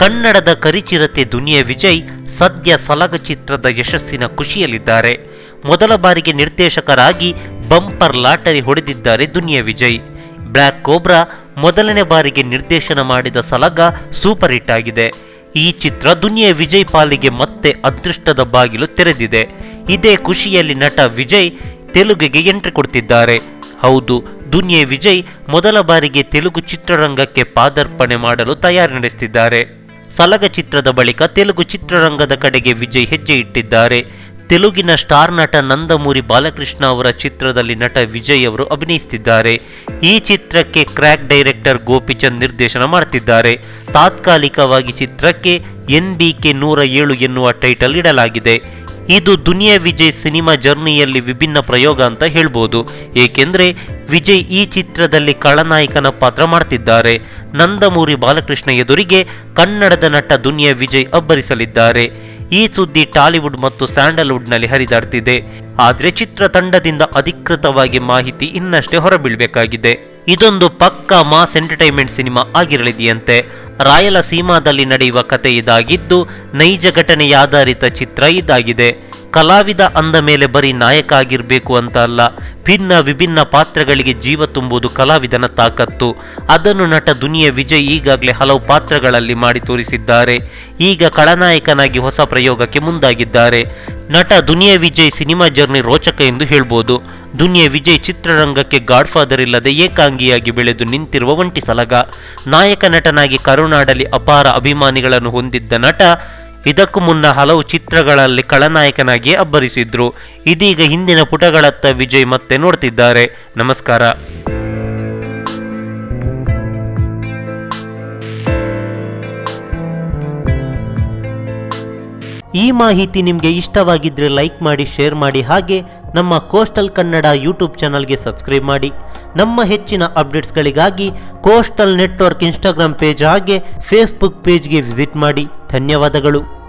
ಕನ್ನಡದ ಕರಿಚಿರತೆ ದುನಿಯಾ ವಿಜಯ್ ಸದ್ಯ ಸಲಗ ಚಿತ್ರದ ಯಶಸ್ಸಿನ ಖುಷಿಯಲ್ಲಿದ್ದಾರೆ. ಮೊದಲ ಬಾರಿಗೆ ನಿರ್ದೇಶಕರಾಗಿ ಬಂಪರ್ ಲಾಟರಿ ಹೊಡೆದಿದ್ದಾರೆ ದುನಿಯಾ ವಿಜಯ್. ಬ್ಲ್ಯಾಕ್ ಕೋಬ್ರಾ ಮೊದಲನೇ ಬಾರಿಗೆ ನಿರ್ದೇಶನ ಮಾಡಿದ ಸಲಗ ಸೂಪರ್ ಹಿಟ್ ಆಗಿದೆ. ಈ ಚಿತ್ರ ದುನಿಯಾ ವಿಜಯ್ ಪಾಲಿಗೆ ಮತ್ತೆ ಅದೃಷ್ಟದ ಬಾಗಿಲು ತೆರೆದಿದೆ. ಇದೇ ಖುಷಿಯಲ್ಲಿ ನಟ ವಿಜಯ್ ತೆಲುಗಿಗೆ ಎಂಟ್ರಿ ಕೊಡ್ತಿದ್ದಾರೆ. ಹೌದು, ದುನಿಯಾ ವಿಜಯ್ ಮೊದಲ ಬಾರಿಗೆ ತೆಲುಗು ಚಿತ್ರರಂಗಕ್ಕೆ ಪಾದಾರ್ಪಣೆ ಮಾಡಲು ತಯಾರಿ ನಡೆಸುತ್ತಿದ್ದಾರೆ ಸಲಗ ಚಿತ್ರದ ಬಳಿಕ ತೆಲುಗು ಚಿತ್ರರಂಗದ ಕಡೆಗೆ ವಿಜಯ್ ಹೆಜ್ಜೆ ಇಟ್ಟಿದ್ದಾರೆ. ತೆಲುಗಿನ ಸ್ಟಾರ್ ನಟ ನಂದಮೂರಿ ಬಾಲಕೃಷ್ಣ ಅವರ ಚಿತ್ರದಲ್ಲಿ ನಟ ವಿಜಯ್ ಅವರು ಅಭಿನಯಿಸುತ್ತಿದ್ದಾರೆ ಈ ಚಿತ್ರಕ್ಕೆ ಕ್ರ್ಯಾಕ್ ಡೈರೆಕ್ಟರ್ ಗೋಪಿಚಂದ್ ನಿರ್ದೇಶನ ಮಾಡ್ತಿದ್ದಾರೆ. ತಾತ್ಕಾಲಿಕವಾಗಿ ಚಿತ್ರಕ್ಕೆ ಎನ್ ಡಿ ಕೆ ನೂರ ಏಳು ಎನ್ನುವ ಟೈಟಲ್ ಇಡಲಾಗಿದೆ. ಇದು ದುನಿಯಾ ವಿಜಯ್ ಸಿನಿಮಾ ಜರ್ನಿಯಲ್ಲಿ ವಿಭಿನ್ನ ಪ್ರಯೋಗ ಅಂತ ಹೇಳ್ಬೋದು. ಏಕೆಂದರೆ ವಿಜಯ್ ಈ ಚಿತ್ರದಲ್ಲಿ ಖಳನಾಯಕನ ಪಾತ್ರ ಮಾಡ್ತಿದ್ದಾರೆ. ನಂದಮೂರಿ ಬಾಲಕೃಷ್ಣ ಎದುರಿಗೆ ಕನ್ನಡದ ನಟ ದುನಿಯಾ ವಿಜಯ್ ಅಬ್ಬರಿಸಲಿದ್ದಾರೆ. ಈ ಸುದ್ದಿ ಟಾಲಿವುಡ್ ಮತ್ತು ಸ್ಯಾಂಡಲ್ವುಡ್ನಲ್ಲಿ ಹರಿದಾಡ್ತಿದೆ. ಆದ್ರೆ ಚಿತ್ರತಂಡದಿಂದ ಅಧಿಕೃತವಾಗಿ ಮಾಹಿತಿ ಇನ್ನಷ್ಟೇ ಹೊರಬೀಳ್ಬೇಕಾಗಿದೆ. ಇದೊಂದು ಪಕ್ಕಾ ಮಾಸ್ ಎಂಟರ್ಟೈನ್ಮೆಂಟ್ ಸಿನಿಮಾ ಆಗಿರಲಿದೆಯಂತೆ. ರಾಯಲಸೀಮಾದಲ್ಲಿ ನಡೆಯುವ ಕಥೆ ಇದಾಗಿದ್ದು, ನೈಜ ಘಟನೆಯಾಧಾರಿತ ಚಿತ್ರ ಇದಾಗಿದೆ. ಕಲಾವಿದ ಅಂದ ಮೇಲೆ ಬರೀ ನಾಯಕ ಆಗಿರಬೇಕು ಅಂತ ಅಲ್ಲ, ಭಿನ್ನ ವಿಭಿನ್ನ ಪಾತ್ರಗಳಿಗೆ ಜೀವ ತುಂಬುವುದು ಕಲಾವಿದನ ತಾಕತ್ತು. ಅದನ್ನು ನಟ ದುನಿಯಾ ವಿಜಯ್ ಈಗಾಗಲೇ ಹಲವು ಪಾತ್ರಗಳಲ್ಲಿ ಮಾಡಿ ತೋರಿಸಿದ್ದಾರೆ. ಈಗ ಖಳನಾಯಕನಾಗಿ ಹೊಸ ಪ್ರಯೋಗಕ್ಕೆ ಮುಂದಾಗಿದ್ದಾರೆ. ನಟ ದುನಿಯಾ ವಿಜಯ್ ಸಿನಿಮಾ ಜರ್ನಿ ರೋಚಕ ಎಂದು ಹೇಳ್ಬೋದು. ದುನಿಯಾ ವಿಜಯ್ ಚಿತ್ರರಂಗಕ್ಕೆ ಗಾಡ್ಫಾದರ್ ಇಲ್ಲದೆ ಏಕಾಂಗಿಯಾಗಿ ಬೆಳೆದು ನಿಂತಿರುವ ಒಂಟಿ ಸಲಗ. ನಾಯಕ ನಟನಾಗಿ ಕರುನಾಡಲ್ಲಿ ಅಪಾರ ಅಭಿಮಾನಿಗಳನ್ನು ಹೊಂದಿದ್ದ ನಟ ಇದಕ್ಕೂ ಮುನ್ನ ಹಲವು ಚಿತ್ರಗಳಲ್ಲಿ ಖಳನಾಯಕನಾಗಿ ಅಬ್ಬರಿಸಿದ್ರು. ಇದೀಗ ಹಿಂದಿನ ಪುಟಗಳತ್ತ ವಿಜಯ್ ಮತ್ತೆ ನೋಡ್ತಿದ್ದಾರೆ. ನಮಸ್ಕಾರ. ಈ ಮಾಹಿತಿ ನಿಮಗೆ ಇಷ್ಟವಾಗಿದ್ರೆ ಲೈಕ್ ಮಾಡಿ, ಶೇರ್ ಮಾಡಿ ಹಾಗೆ ನಮ್ಮ ಕೋಸ್ಟಲ್ ಕನ್ನಡ ಯೂಟ್ಯೂಬ್ ಚಾನಲ್ಗೆ ಸಬ್ಸ್ಕ್ರೈಬ್ ಮಾಡಿ. ನಮ್ಮ ಹೆಚ್ಚಿನ ಅಪ್ಡೇಟ್ಸ್ಗಳಿಗಾಗಿ ಕೋಸ್ಟಲ್ ನೆಟ್ವರ್ಕ್ ಇನ್ಸ್ಟಾಗ್ರಾಮ್ ಪೇಜ್ ಹಾಗೆ ಫೇಸ್ಬುಕ್ ಪೇಜ್ಗೆ ವಿಸಿಟ್ ಮಾಡಿ. ಧನ್ಯವಾದಗಳು.